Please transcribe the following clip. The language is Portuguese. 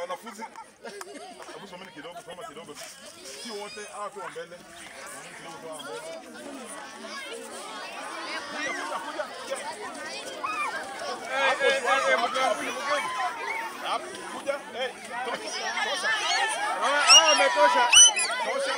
wanafunzi hebu someni kidogo, soma kidogo. Si wote hawa tu mbele. Someni kidogo kwa mbele. Kuja, kuja, kuja, kuja. Hapo, hapo, hapo. Hapo, kuja. Eh, tosha, Ah, Ah, ametosha. Tosha.